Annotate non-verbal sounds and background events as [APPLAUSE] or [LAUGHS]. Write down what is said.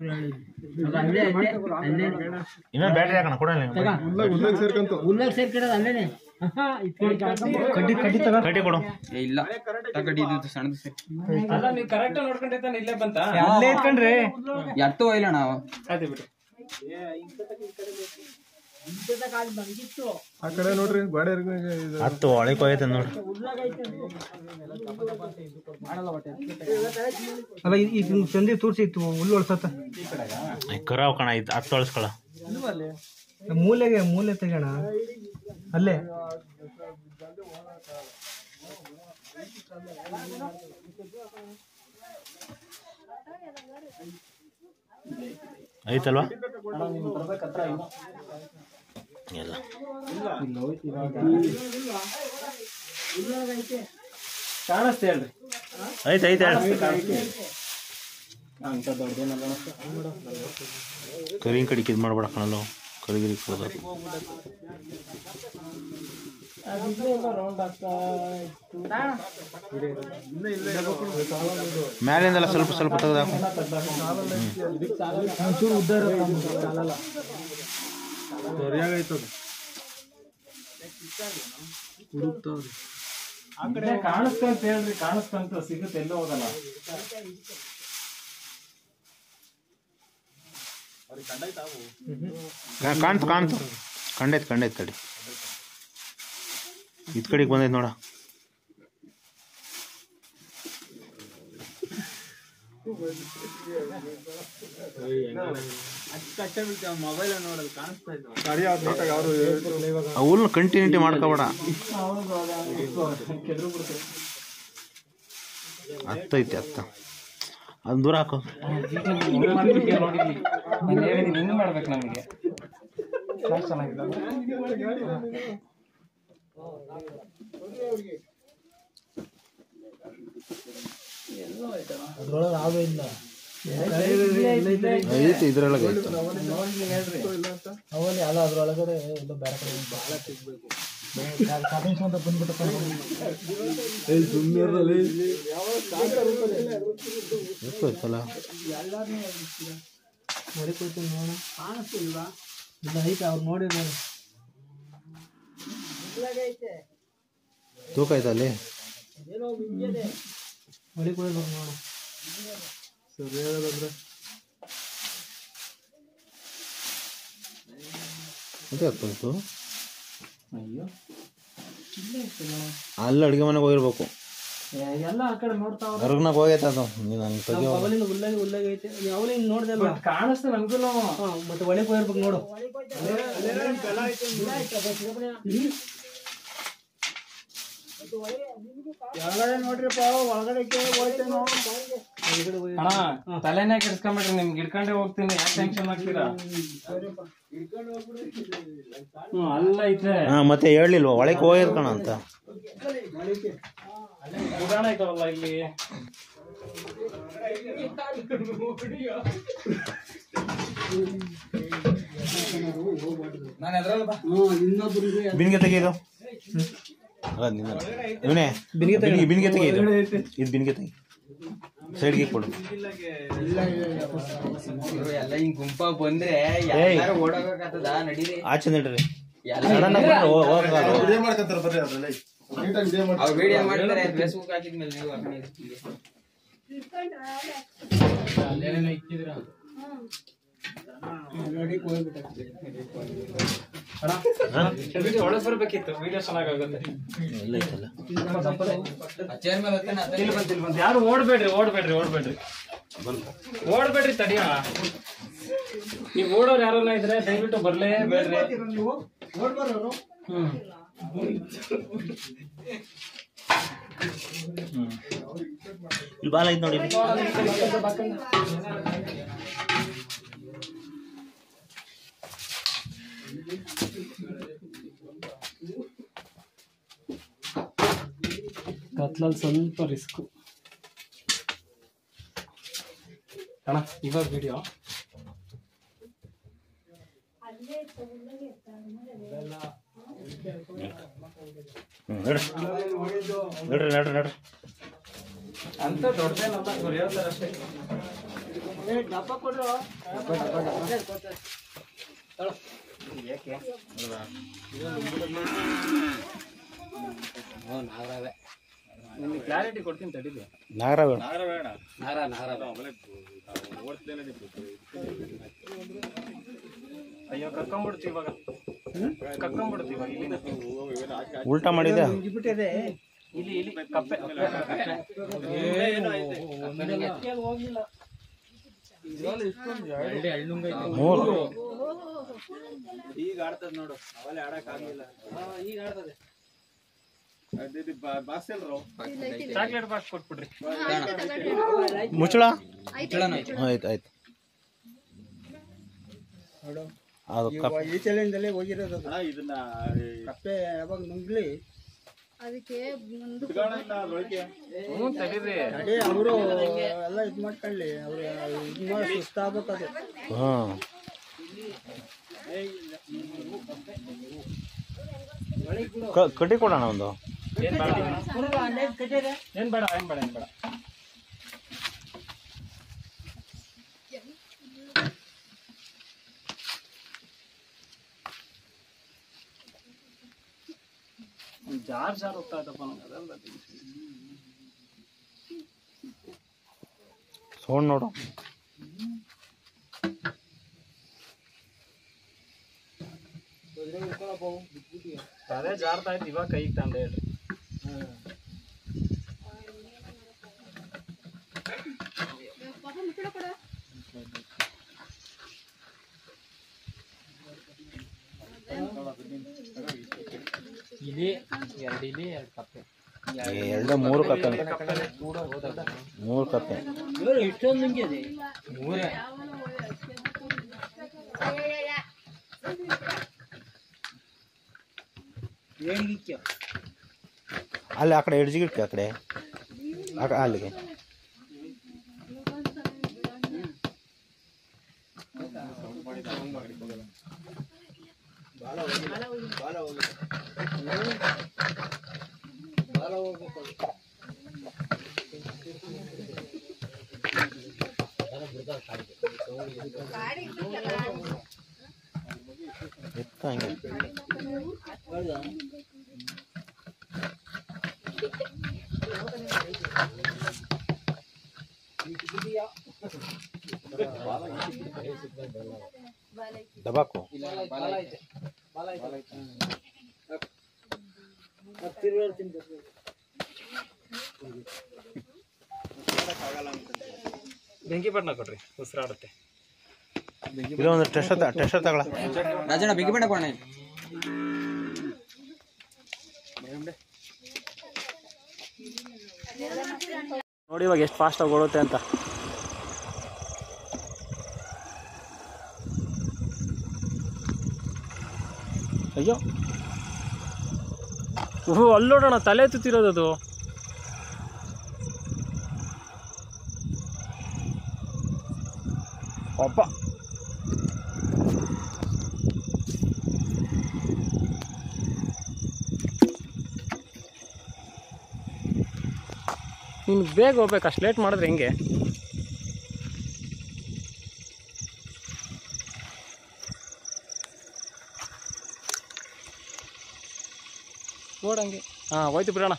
ಅಲ್ಲೇ ಅಲ್ಲೇ ಅಲ್ಲೇ ಇನ್ನೊಂದು ಬ್ಯಾಟ್ರಿ ಹಾಕೋಣ ಕೊಡಲ್ಲ ಉಲ್ಲಾಗ ಸೇರ್ಕಂತು. ಉಲ್ಲಾಗ ಸೇರ್ಕಿಡೋದು ಅಲ್ಲೇನೆ. ಕಡ್ಡಿ ಕಡ್ಡಿ ತಗ. ಕಡ್ಡಿ ಕೊಡು. ಏ ಇಲ್ಲ. ತಗಡಿ ಇದು ಸಣ್ಣದು ಸರಿ ಅಲ್ಲ ನೀವು ಕರೆಕ್ಟ್ ನೋಡ್ಕೊಂಡಿರ್ತಾನೆ ಇಲ್ಲೇ ಬಂತ? ಅಲ್ಲೇ ಇಟ್ಕೊಂಡ್ರಿ. ಎತ್ತು ಅದೇ ಬಿಡು. ಆ ಕಡೆ ನೋಡ್ರಿ ಗಾಡಿ ಹತ್ತು ಒಳಗೆ ಹೋಗೈತೆ ನೋಡಿ ಅಲ್ಲ ಈಗ ಚಂದಿ ತೋರ್ಸಿತ್ತು ಹುಲ್ಲು ಒಳ್ಸತ್ತ ಕರಾವ್ ಕಣ ಇದು ಹತ್ತು ಒಳಸ್ಕೊಳ ಮೂಲೆಗೆ ಮೂಲೆ ತೆಗೋಣ ಅಲ್ಲೇ. ಐತಲ್ವಾ? ಎಲ್ಲ ಕಾಣಿಸ್ತೆ ಹೇಳ್ರಿ ಐತೆ ಐತೆ. ಹೇಳು ಅಂತ ದೊಡ್ಡದೇನಲ್ಲ ಕರಿನ್ ಕಡಿಕೆ ಇದು ಮಾಡ್ಬೇಡ ಕಣಲ್ಲ ಕರಿಗಿರಿ ಮ್ಯಾಲಿಂದಲ್ಲ ಸ್ವಲ್ಪ ಸ್ವಲ್ಪ ತೆಗೆದಾಕು ಒಂಚೂರು ಹುಡುಕ್ತಾವ್ರಿ ಆ ಕಡೆ ಕಾಣಿಸ್ಕೊಂತ ಹೇಳ್ರಿ ಕಾಣಿಸ್ತಂತ ಸಿಗುತ್ತೆ ಎಲ್ಲೋ ಹೋಗಲ್ಲ. ಕಾಣ್ತು ಕಾಣ್ತು. ಕಂಡೈತ್ ಕಂಡೈತ್ ತಡಿ ಇದ್ ಕಡೆಗೆ ಬಂದೈತ್ ನೋಡ. [LAUGHS] ಹುಲ್ಲು ಕಂಟಿನ್ಯೂಟಿ ಮಾಡ್ಕೋಬೇಡ. ಹತ್ತೈತಿ ಹತ್ತ ಅದನ್ನ ದೂರ ಹಾಕೋ. ಇನ್ನು ಮಾಡ್ಬೇಕು ನಮಗೆ ಚೆನ್ನಾಗಿಲ್ಲ ಅದ್ರೊಳಗೆ ಯಾವ್ದು ಇಲ್ಲ. ಐತೆ ಇದ್ರೊಳಗೆ ಐತೆ ಅವಲ್ಲಿ ಅಲ್ಲ ಅದ್ರೊಳಗಡೆ ಎಲ್ಲ ಬೇರೆ ಕಡೆ ಭಾಳ ಸಿಗ್ಬೇಕು ಅಂತ ಬಂದ್ಬಿಟ್ಟಪ್ಪ ಎಷ್ಟು ಐತಲ್ಲ ನೋಡೋಣ. ಕಾಣಿಸ್ತಿಲ್ವಾ? ಇಲ್ಲ ಐತೆ ಅವ್ರು ನೋಡಿದ್ರು ತೂಕ ಅದೇ ಹತ್ತು ಅಯ್ಯೋ ಅಲ್ಲಿ ಅಡುಗೆ ಮನೆಗೆ ಹೋಗಿರ್ಬೇಕು ಎಲ್ಲ ಆ ಕಡೆ ನೋಡ್ತಾ ಅವ್ರೆ. ಹೊರಗ್ನಾಗ ಹೋಗೈತೆ ಅದು ನೀನು ಹಂಗೆ ತೆಗಿಯೋ ಐತೆ ನೋಡ್ದೆ ಬಟ್ ಕಾಣಿಸ್ತಾ ಮತ್ತೆ ಒಳಗೆ ಹೋಗಿರ್ಬೇಕು ನೋಡು ಒಳಗಡೆ ನೋಡ್ರಿಪ್ಪ ಒಳಗಡೆ ಅಣ್ಣ ತಲೆನೇ ಕೆಡ್ಸ್ಕೊಂಬಿಟ್ರಿ ನಿಮ್ಗೆ ಹಿಡ್ಕೊಂಡೆ ಹೋಗ್ತೀನಿ. ಯಾಕೆ ಟೆನ್ಷನ್ ಆಗ್ತೀರಾ ಹ್ಮ್ ಅಲ್ಲ ಐತೆ ಹಾಂ ಮತ್ತೆ ಹೇಳಿಲ್ವ ಒಳಗೆ ಹೋಗಿರ್ಕೋಣ ಅಂತ. ಉಡಾಣ ಐತವಲ್ಲ ಇಲ್ಲಿ? ನಾನು ಎದ್ರಲ್ಲ ಬಾ ಬಿನ್ಗೆ ನಿನ್ನ ಇವನೇ ಬಿನ್ಗೆ ಇದು. ಬಿನ್ಗೆ ತೆಗಿ. ಸೈಡ್ಗೆ ಕೊಡು. ಇವ್ರು ಎಲ್ಲ ಹಿಂಗ್ ಗುಂಪ ಬಂದ್ರೆ ಯಾರು ಓಡೋಗತ್ತದ ನಡೀರಿ. ಆಚೆ ನಡ್ರಿ. ವಿಡಿಯೋ ಮಾಡ್ತಾರೆ. ಅವ್ರು ವಿಡಿಯೋ ಮಾಡ್ತಾರೆ ಫೇಸ್ಬುಕ್ ಹಾಕಿದ್ಮೇಲೆ ನೀವು. ಒಳಗ್ ಬರ್ಬೇಕಿತ್ತು ವಿಡಿಯೋ ಚೆನ್ನಾಗಾಗುತ್ತೆ. ಎಲ್ಲ ಐತಲ್ಲ ಇಲ್ಲಿ ಬಂತ ಇಲ್ಲಿ ಬಂತ ಯಾರು ಓಡ್ಬೇಡ್ರಿ ಓಡ್ಬೇಡ್ರಿ ಓಡ್ಬೇಡ್ರಿ. ಓಡ್ಬೇಡ್ರಿ ತಡಿಯಾ ನೀವು ಓಡೋರು ಯಾರನ್ನ ಇದ್ರೆ ದಯವಿಟ್ಟು ಬರ್ಲೇ ಬೇಡ್ರಿ. ಹ್ಮ್. ಇಲ್ಲಿ ಬಾಲ ಐತೆ ನೋಡಿ. ಕತ್ಲಲ್ಲಿ ಸ್ವಲ್ಪ ರಿಸ್ಕು ಅಣ್ಣ ಇವಾಗ ವಿಡಿಯೋ ನಡ್ರಿ ನಡ್ರಿ ನಡ್ರಿ. ನಡ್ರಿ ಅಂತ ದೊಡ್ಡದೇನಲ್ಲ ಇವ್ರು ಹೇಳ್ತಾರೆ ಅಷ್ಟೇ. ಏಕೆ? ನಿಮ್ಗೆ ಕ್ಲಾರಿಟಿ ಕೊಡ್ತೀನಿ ತಡೀಲಿ ನಾಗರ ಬೇಡ. ನಾರ ನಾರ ಅಯ್ಯೋ ಕರ್ಕೊಂಬಿಡ್ತೀವಿ ಇವಾಗ. ಕರ್ಕೊಂಬಿಡ್ತೀವಿ ಇವಾಗ ಇಲ್ಲಿಂದ. ಉಲ್ಟಾ ಮಾಡಿದೆ ಇಲ್ಲಿ ಇಲ್ಲಿ ಕಪ್ಪೆ ಮೂರು. ಈಗ ಆಡ್ತದ ನೋಡು. ಅವಲೇ ಆಡಕ್ ಆಗ್ಲಿಲ್ಲ ಈಗ ಆಡ್ತದೆ. Chocolate box ಕೊಟ್ಬಿಡ್ರಿ. ಮುಚ್ಚಳ? ಆಯ್ತು ಆಯ್ತು. ಅದು ಈ ಹೋಗಿರೋದು. ಇದನ್ನ ಕಪ್ಪೆ ಯಾವಾಗ ನುಗ್ಲಿ? ಅದಕ್ಕೆ ಮುಂದೆ ಅವರು ಎಲ್ಲ ಇದು ಮಾಡ್ಕೊಳ್ಳಿ. ಅವ್ರು ಇದು ಮಾಡಿ ಸುಸ್ತಾಗ್ಬೇಕು ಅದು ಹಾಂ ಕಟ್ಟಿ ಕೊಡೋಣ ಒಂದು. ಏನ್ ಬೇಡ. ಏನ್ ಬೇಡ ಏನ್ ಬೇಡ ಏನ್ ಬೇಡ. ಜಾರ್ ಜಾರ್ ಹೋಗ್ತಾ ಇದ್ದಪ್ಪ ನಂಗೆ ಅದೆಲ್ಲ ಸೌಂಡ್ ನೋಡು. ಅದೇ ಜಾರ್ತಾ ಇತ್ತು ಇವಾಗ ಕೈಗೆ ತಂದೆ ಹೇಳ್ರಿ ಇಲಿ ಎರಡು ಇಲಿ ಎರಡು ಕಪ್ಪೆ. ಎರಡು ಮೂರು ಕಪ್ಪೆ. ಮೂರು ಕಪ್ಪೆ. ಮೂರೇ. ಅಲ್ಲಿ ಆ ಕಡೆ ಎಡ್ಜಿಗೆ ಇಟ್ಕೆ ಆ ಕಡೆ. ಆ ಕ- ಅಲ್ಲಿಗೆ. ಎತ್ತ ಹಂಗೆ ಬೆಂಕಿ ಬಣ್ಣ ಕೊಡ್ರಿ ಉಸಿರಾಡುತ್ತೆ ಇದೊಂದು ಟೆಸ್ಟ್ ಟೆಸ್ಟ್ ತಗೊಳ ರಾಜಣ್ಣ ಬೆಂಕಿ ಬಣ್ಣ ಕೊಡೋಣ ನೋಡಿ ಇವಾಗ ಎಷ್ಟು ಫಾಸ್ಟಾಗಿ ಓಡುತ್ತೆ ಅಂತ. ಅಯ್ಯೋ. ಓಹೋ ಅಲ್ಲೋಡೋಣ ತಲೆ ಎತ್ತುತ್ತಿರೋದದು ಅದು. ಅಪ್ಪ ನೀನು ಬೇಗ ಹೋಗ್ಬೇಕು ಅಷ್ಟು ಲೇಟ್ ಮಾಡಿದ್ರೆ ಹೆಂಗೆ? ನೋಡಂಗೆ ಹಾಂ ಹೋಯ್ತು ಬಿಡೋಣ